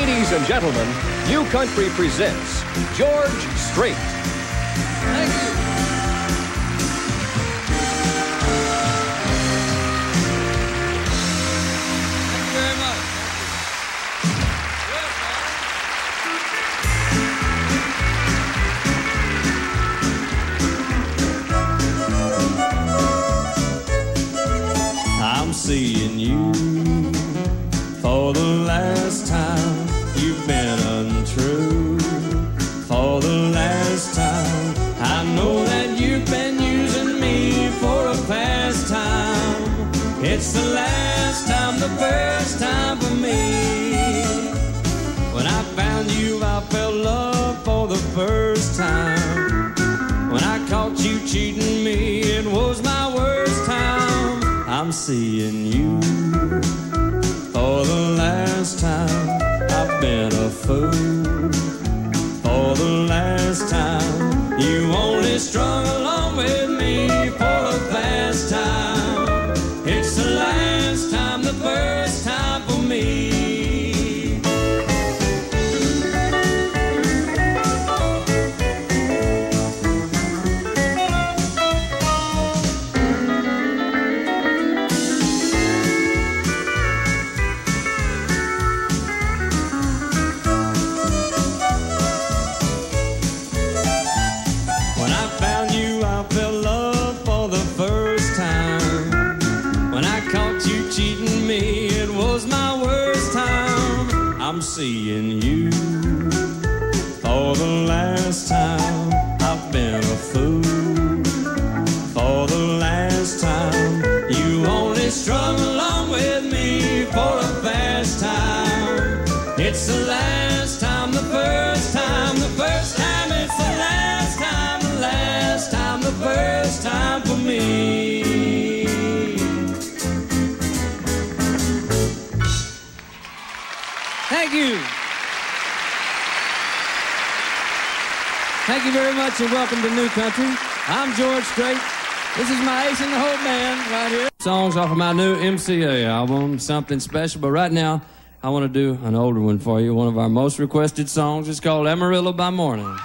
Ladies and gentlemen, New Country presents George Strait. Thank you. Thank you very much. I'm seeing you for the last time. You cheating me, it was my worst time. I'm seeing you for the last time. I've been a fool for the last time. You only strung along with me very much and welcome to New Country. I'm George Strait. This is my Ace in the Hole band right here. Songs off of my new MCA album, Something Special. But right now, I want to do an older one for you. One of our most requested songs. It's called Amarillo by Morning.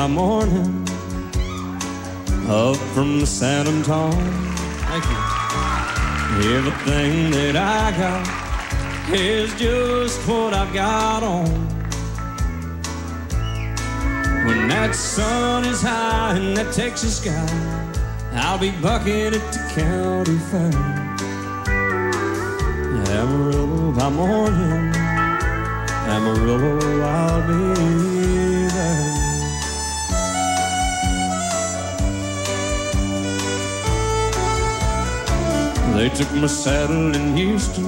By morning, up from San Antonio. Thank you. Everything that I got is just what I've got on. When that sun is high in that Texas sky, I'll be bucking at the county fair. Amarillo by morning, Amarillo, I'll be They took my saddle in Houston,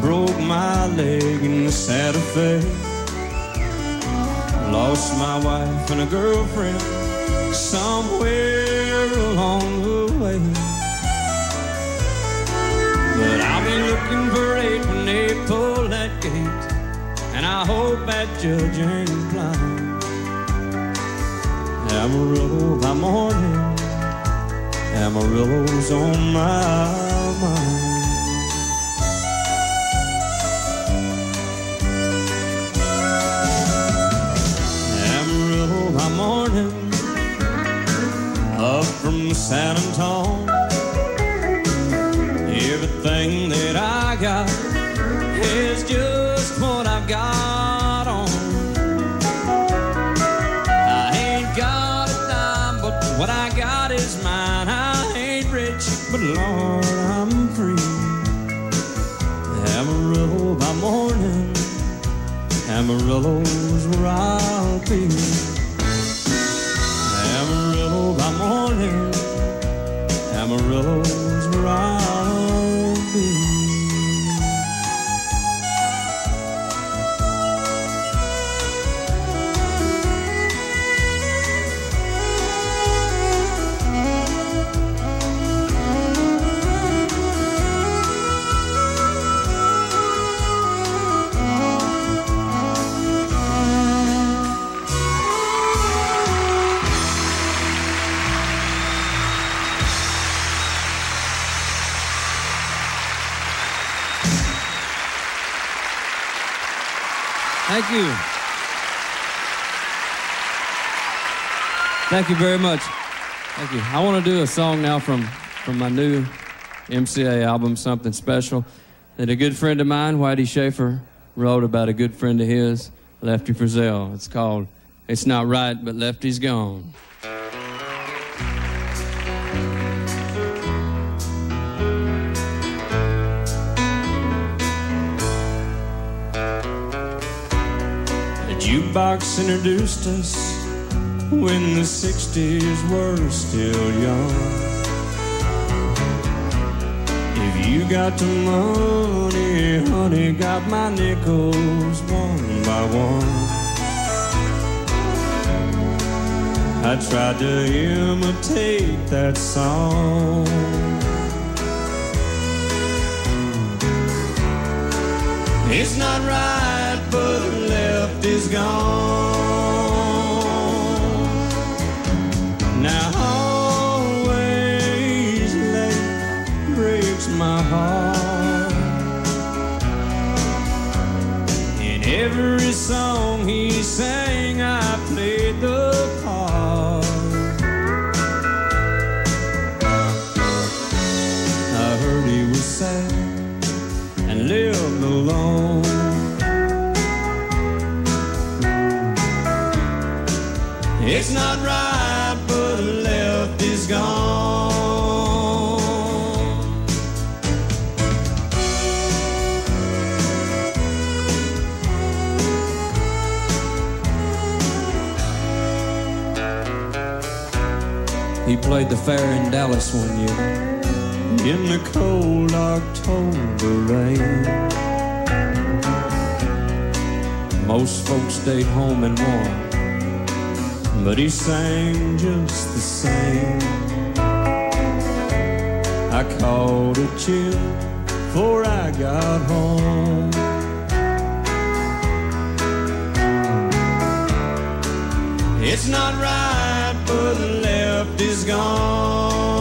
broke my leg in the Santa Fe. Lost my wife and a girlfriend somewhere along the way. But I'll be looking for eight when they pull that gate, and I hope that judge ain't blind. Amarillo by morning. Amarillo's on my mind. Amarillo by morning, up from San Antonio. Everything that I got is just what I've got Amarillo's where I'll be. Amarillo by morning, Amarillo's where I'll Thank you. Thank you very much. Thank you. I want to do a song now from, from my new MCA album, Something Special, that a good friend of mine, Whitey Shafer, wrote about a good friend of his, Lefty Frizzell. It's called It's Not Right, but Lefty's Gone. Jukebox introduced us when the 60s were still young. If you got the money, honey, got my nickels one by one. I tried to imitate that song. It's not right, but Lefty's gone. Now always late breaks my heart. In every song he sang, I played the part. Not right, but Lefty's gone. He played the fair in Dallas one year. In the cold October rain, Most folks stayed home and won. But he sang just the same. I caught a chill before I got home. It's not right, but the Lefty's gone.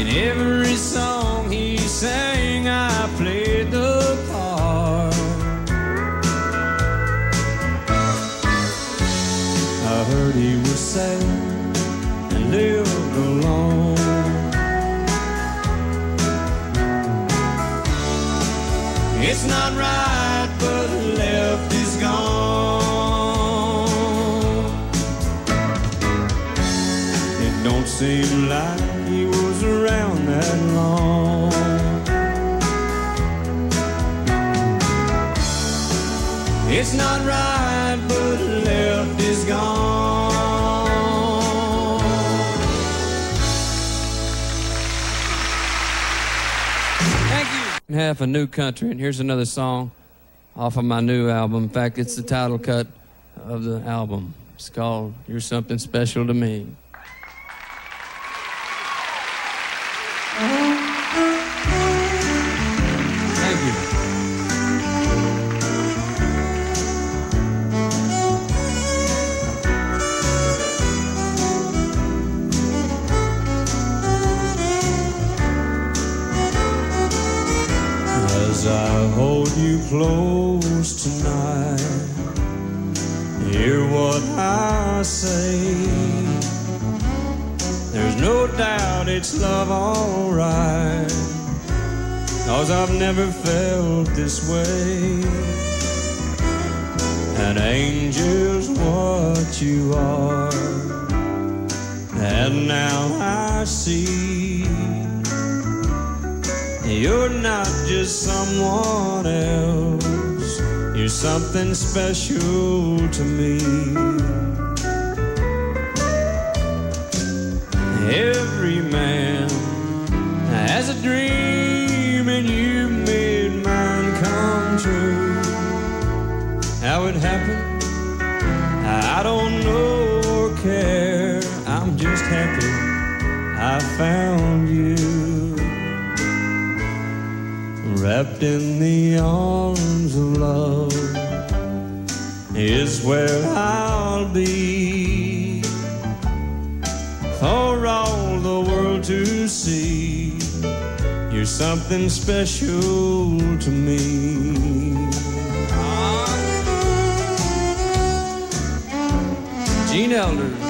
In every song Not right, but Lefty's gone. Thank you. Half a new country, and here's another song off of my new album. In fact, it's the title cut of the album. It's called You're Something Special to Me. Close tonight, hear what I say. There's no doubt it's love, alright. Cause I've never felt this way. An angel's what you are. And now I see. You're not just someone else. You're something special to me. Every man has a dream, and you made mine come true. How it happened, I don't know or care. I'm just happy I found you wrapped in the arms of love is where I'll be for all the world to see. You're something special to me. Gene Elders.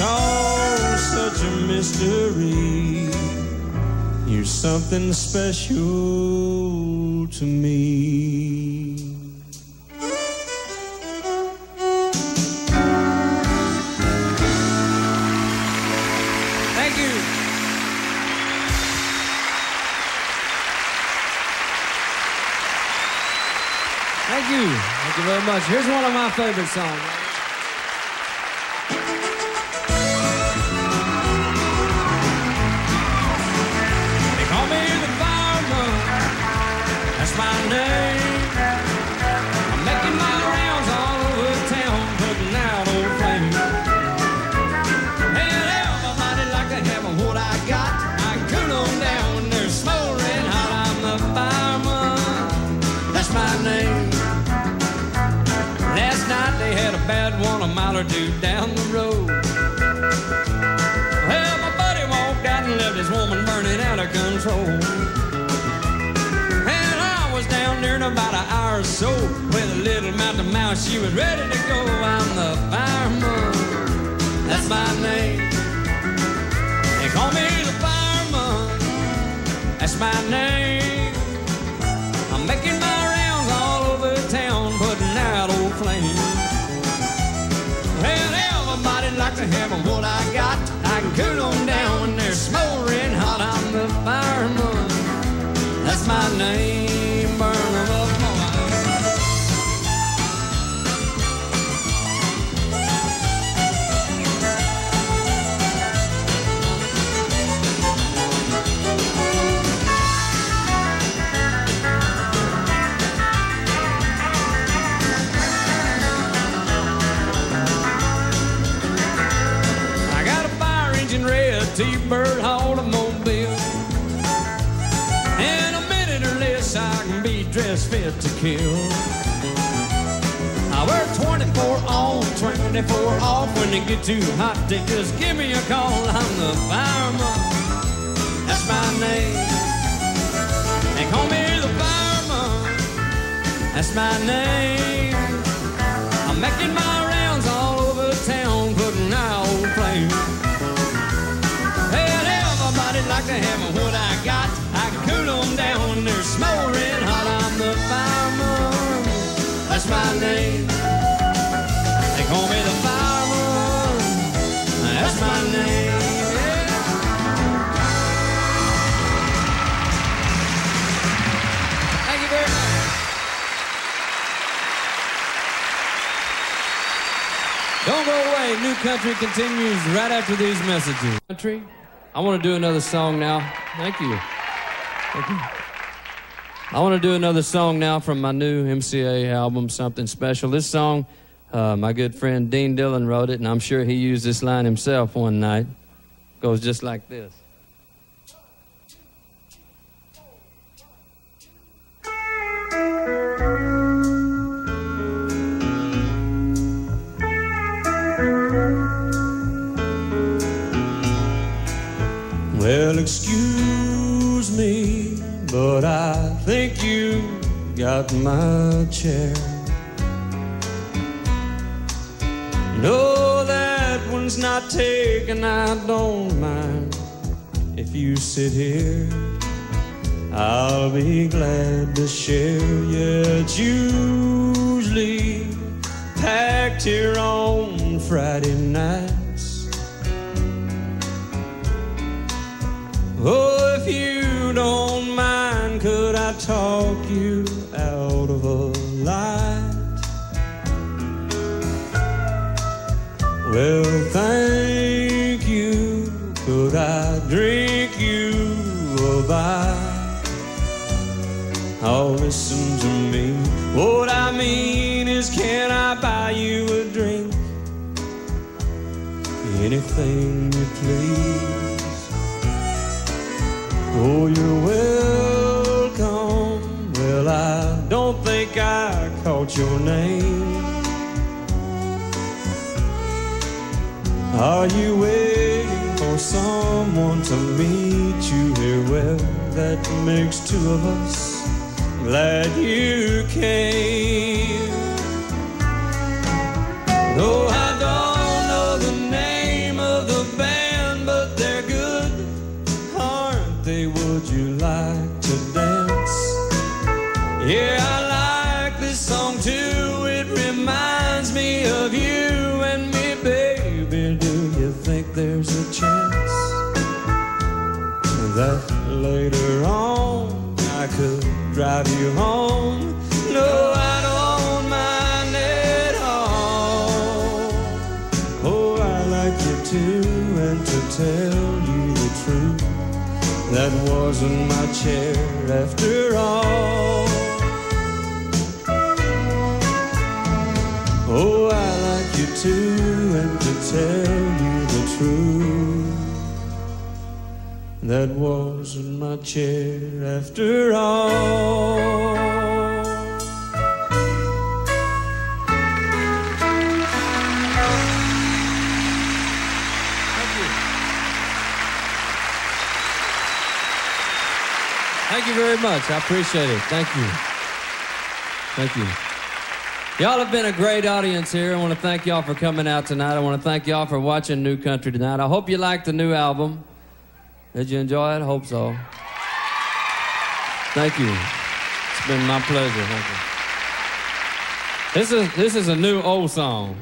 It's all such a mystery. You're something special to me. Thank you. Thank you. Thank you very much. Here's one of my favorite songs. Or two down the road. Well, my buddy walked out and left his woman burning out of control. And I was down there in about an hour or so with a little mouth to mouth. She was ready to go. I'm the fireman. That's my name. They call me the fireman. That's my name. To have what I got. T-Bird automobile. In a minute or less, I can be dressed fit to kill. I work 24 on, 24 off. When it get too hot, they just give me a call. I'm the fireman. That's my name. They call me the fireman. That's my name. I'm making my what I got. I cool them down they're smoldering hot. I'm the fireman. That's my name. They call me the fireman. That's my name. Thank you very much. Don't go away. New Country continues right after these messages. Country. I want to do another song now. Thank you. Thank you. I want to do another song now from my new MCA album, Something Special. This song, uh, my good friend Dean Dillon wrote it, and I'm sure he used this line himself one night. goes just like this. Well, excuse me, but I think you got my chair. No, that one's not taken, I don't mind if you sit here. I'll be glad to share. Yeah, it's usually packed here on Friday nights. Oh, if you don't mind, could I talk you out of a light? Well, thank you. Could I drink you a bite? Oh, listen to me. What I mean is, can I buy you a drink? Anything you please. Oh, you're welcome. Well, I don't think I caught your name. Are you waiting for someone to meet you here? Well, that makes two of us. Glad you came. Drive you home? No, I don't mind at all. Oh, I like you too, and to tell you the truth, that wasn't my chair after all. Oh, I like you too, and to tell that wasn't my chair after all. Thank you Thank you very much. I appreciate it. Thank you. Thank you. Y'all have been a great audience here. I want to thank y'all for coming out tonight. I want to thank y'all for watching New Country tonight. I hope you liked the new album. Did you enjoy it? Hope so. Thank you. It's been my pleasure. Thank you. This is this is a new old song.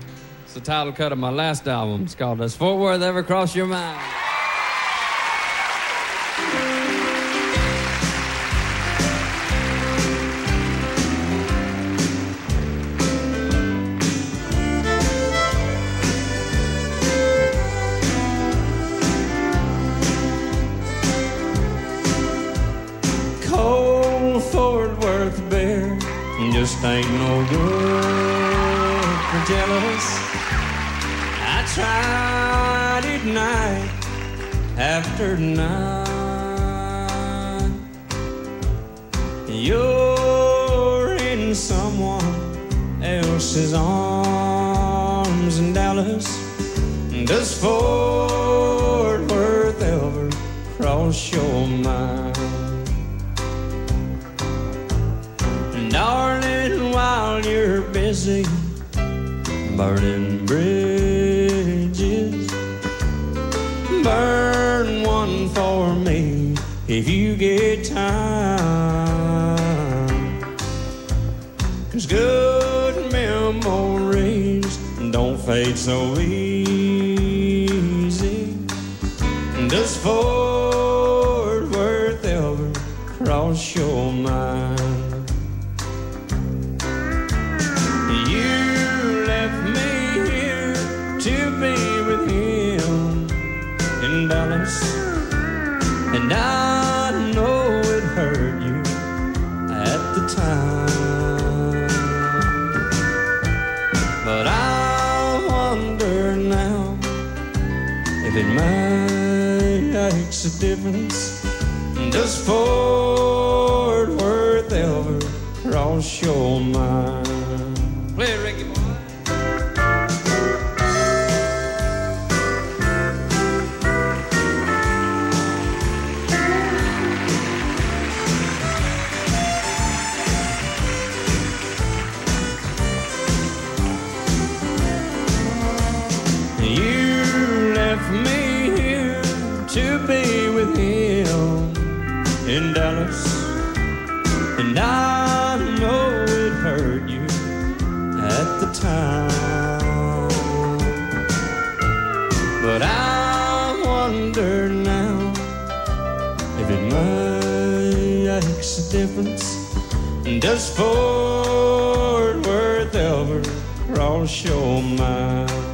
It's the title cut of my last album. It's called Does Fort Worth Ever Cross Your Mind? Jealous. I tried it night after night. You're in someone else's arms in Dallas. Does Fort Worth ever cross your mind? Darling, while you're busy burning bridges, burn one for me if you get time. Cause good memories don't fade so easy. Does Fort makes a difference. Does Fort Worth ever cross your mind? Play it, makes a difference. Does Fort Worth ever cross your mind?